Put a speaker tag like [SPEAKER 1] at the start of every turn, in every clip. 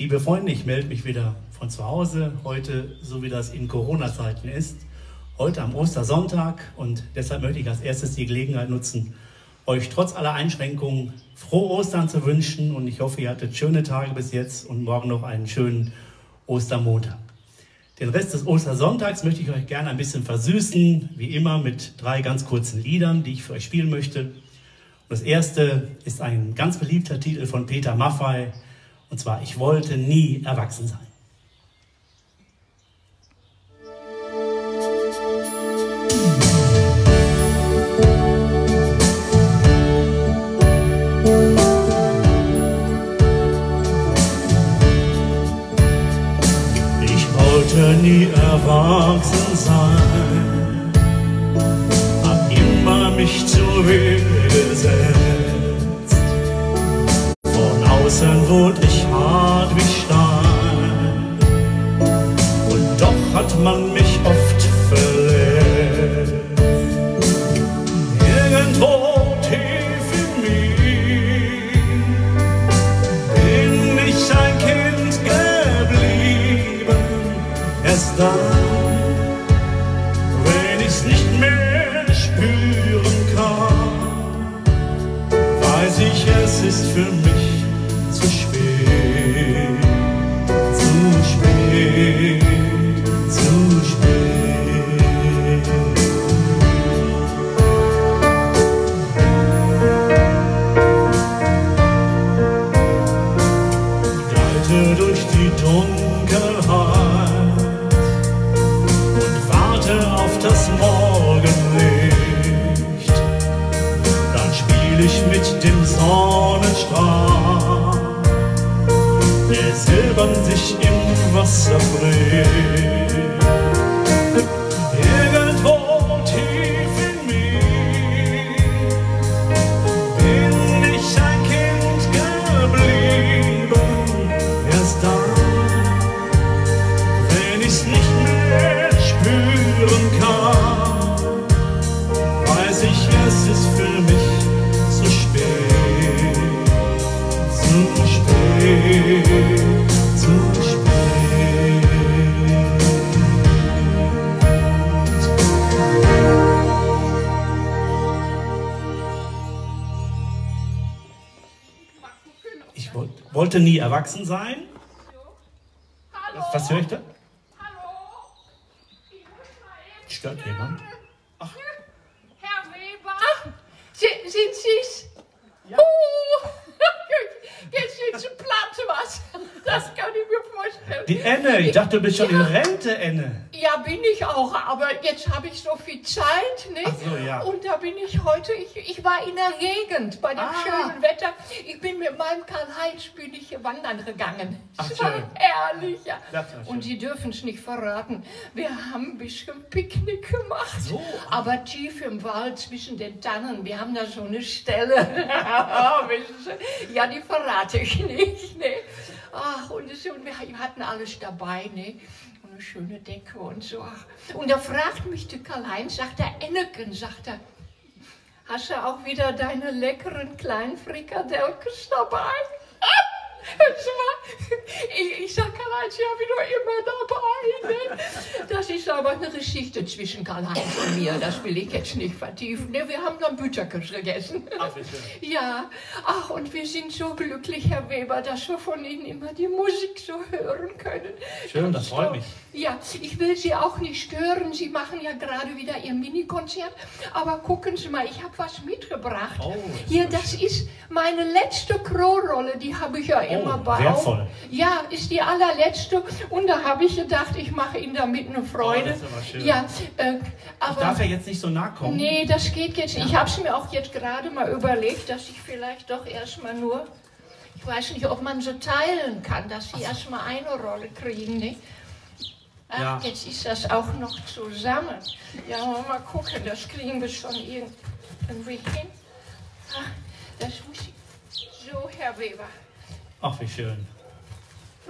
[SPEAKER 1] Liebe Freunde, ich melde mich wieder von zu Hause heute, so wie das in Corona-Zeiten ist. Heute am Ostersonntag und deshalb möchte ich als erstes die Gelegenheit nutzen, euch trotz aller Einschränkungen frohe Ostern zu wünschen und ich hoffe, ihr hattet schöne Tage bis jetzt und morgen noch einen schönen Ostermontag. Den Rest des Ostersonntags möchte ich euch gerne ein bisschen versüßen, wie immer mit drei ganz kurzen Liedern, die ich für euch spielen möchte. Das erste ist ein ganz beliebter Titel von Peter Maffay, und zwar Ich wollte nie erwachsen sein. Man mich oft verletzt. Irgendwo tief in mir bin ich ein Kind geblieben. Erst dann, wenn ich's nicht mehr spüren kann, weiß ich, es ist für mich name. Wollte nie erwachsen sein.
[SPEAKER 2] Hallo?
[SPEAKER 1] Was höre ich da?
[SPEAKER 2] Hallo?
[SPEAKER 1] Stört jemand?
[SPEAKER 2] Herr Weber? Sind, sind Sie's? Ja. Uh, jetzt sind Sie platt was. Das kann ich mir vorstellen.
[SPEAKER 1] Die Enne, ich dachte, du bist schon in Rente, Enne.
[SPEAKER 2] Ja, bin ich auch, aber jetzt habe ich so viel Zeit, nicht?
[SPEAKER 1] Ach so, ja.
[SPEAKER 2] Und da bin ich heute, ich, ich war in der Gegend bei dem
[SPEAKER 1] Ah.
[SPEAKER 2] schönen Wetter. Ich bin mit meinem Karl-Heinz, bin ich wandern gegangen.
[SPEAKER 1] Ach,
[SPEAKER 2] Das war
[SPEAKER 1] schön.
[SPEAKER 2] herrlich, ja. Und Sie dürfen es nicht verraten. Wir haben ein bisschen Picknick gemacht.
[SPEAKER 1] So.
[SPEAKER 2] Aber tief im Wald zwischen den Tannen. Wir haben da so eine Stelle. Sie? ja, die verrate ich nicht. Ne? Ach, und, es, und wir hatten alles dabei. Ne? Und eine schöne Decke und so. Und da fragt mich der Karl-Heinz, sagt er, Enneken, sagt er, hast du auch wieder deine leckeren kleinen Frikadelkes dabei? Ich, ich sag Karl-Heinz, ja, wie du immer dabei. Das ist aber eine Geschichte zwischen Karl-Heinz und mir. Das will ich jetzt nicht vertiefen. Ne? Wir haben dann Bütterkes gegessen.
[SPEAKER 1] Ach.
[SPEAKER 2] Ja, ach, und wir sind so glücklich, Herr Weber, dass wir von Ihnen immer die Musik so hören können.
[SPEAKER 1] Schön, das freut mich.
[SPEAKER 2] Ja, ich will Sie auch nicht stören. Sie machen ja gerade wieder Ihr Minikonzert. Aber gucken Sie mal, ich habe was mitgebracht.
[SPEAKER 1] Oh, das
[SPEAKER 2] Hier, das ist meine letzte Crow-Rolle. Die habe ich ja immer bei.
[SPEAKER 1] Oh, wertvoll.
[SPEAKER 2] Ja, ist die allerletzte. Und da habe ich gedacht, ich mache Ihnen damit eine Freude.
[SPEAKER 1] Oh, das ist.
[SPEAKER 2] Ja, äh,
[SPEAKER 1] Ich
[SPEAKER 2] aber.
[SPEAKER 1] darf ja jetzt nicht so nahe kommen.
[SPEAKER 2] Nee, das geht jetzt nicht. Ich habe es mir auch jetzt gerade mal überlegt, dass ich vielleicht doch erstmal nur, ich weiß nicht, ob man so teilen kann, dass sie erstmal eine Rolle kriegen. Ne? Ach,
[SPEAKER 1] Ja.
[SPEAKER 2] jetzt ist das auch noch zusammen. Ja, mal gucken, das kriegen wir schon irg- irgendwie hin. Ach, das muss ich. So, Herr Weber.
[SPEAKER 1] Ach, wie schön.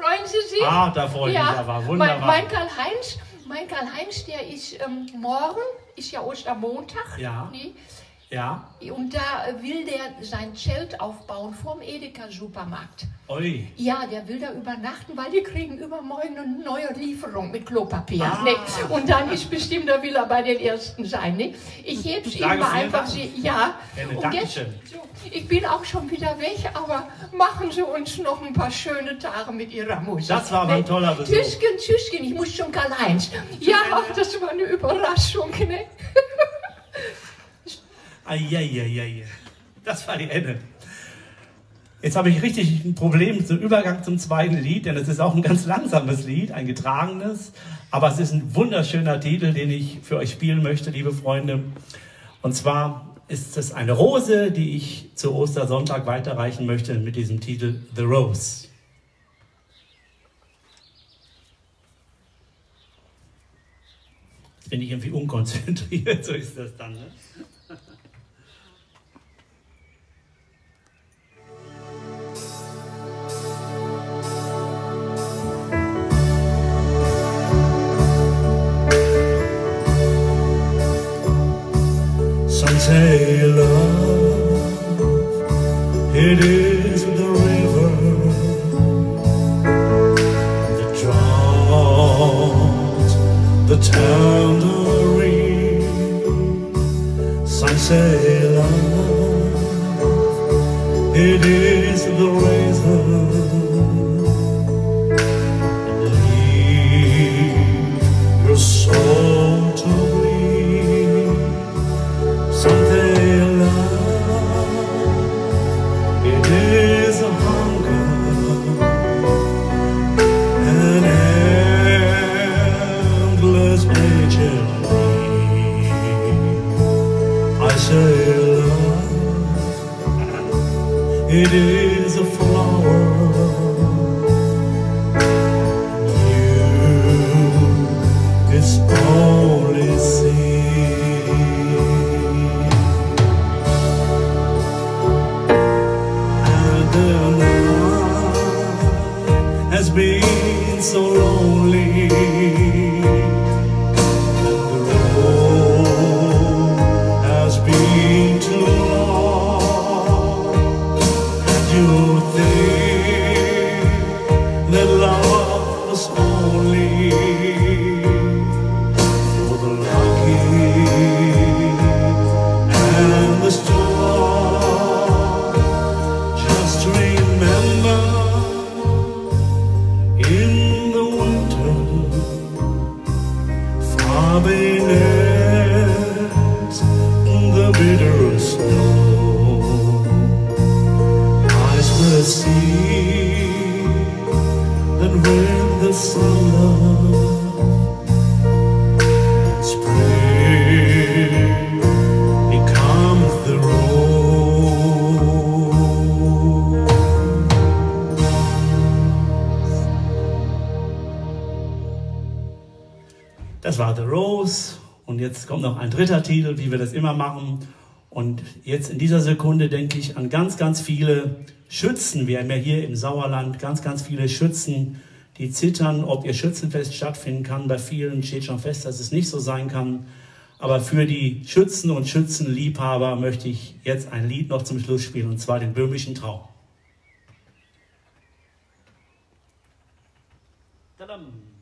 [SPEAKER 2] Freuen Sie sich?
[SPEAKER 1] Ah, da freue ich mich aber. Wunderbar.
[SPEAKER 2] Mein, mein Karl-Heinz, mein Karl-Heinz, der ist ähm, morgen, ist ja Ostermontag.
[SPEAKER 1] Ja.
[SPEAKER 2] Nee,
[SPEAKER 1] Ja.
[SPEAKER 2] Und da will der sein Zelt aufbauen vorm Edeka-Supermarkt.
[SPEAKER 1] Ui.
[SPEAKER 2] Ja, der will da übernachten, weil die kriegen übermorgen eine neue Lieferung mit Klopapier.
[SPEAKER 1] Ah.
[SPEAKER 2] Ne? Und dann ist bestimmt, da will er bei den Ersten sein. Ne? Ich heb's ihm mal einfach. Sie, ja,
[SPEAKER 1] Henne,
[SPEAKER 2] und jetzt, so, ich bin auch schon wieder weg, aber machen Sie uns noch ein paar schöne Tage mit Ihrer Musik.
[SPEAKER 1] Das war aber ein
[SPEAKER 2] ne?
[SPEAKER 1] toller Besuch.
[SPEAKER 2] Tschüsschen, Tschüsschen, ich muss schon Karl-Heinz. Ja, das war eine Überraschung. Ne?
[SPEAKER 1] Eieieiei. Das war die Ende. Jetzt habe ich richtig ein Problem zum Übergang zum zweiten Lied, denn es ist auch ein ganz langsames Lied, ein getragenes, aber es ist ein wunderschöner Titel, den ich für euch spielen möchte, liebe Freunde. Und zwar ist es eine Rose, die ich zu Ostersonntag weiterreichen möchte mit diesem Titel The Rose. Jetzt bin ich irgendwie unkonzentriert, so ist das dann. Ne? It is the river that drowns the. Some say love, it is say love, it is a flower. You, only. And the night has been so lonely. Das war The Rose und jetzt kommt noch ein dritter Titel, wie wir das immer machen. Und jetzt in dieser Sekunde denke ich an ganz, ganz viele Schützen. Wir haben ja hier im Sauerland ganz, ganz viele Schützen, die zittern, ob ihr Schützenfest stattfinden kann. Bei vielen steht schon fest, dass es nicht so sein kann. Aber für die Schützen und Schützenliebhaber möchte ich jetzt ein Lied noch zum Schluss spielen, und zwar den böhmischen Traum. Tadam.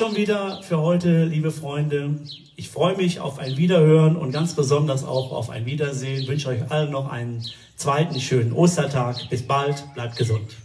[SPEAKER 1] Schon wieder für heute, liebe Freunde. Ich freue mich auf ein Wiederhören und ganz besonders auch auf ein Wiedersehen. Ich wünsche euch allen noch einen zweiten schönen Ostertag. Bis bald, bleibt gesund.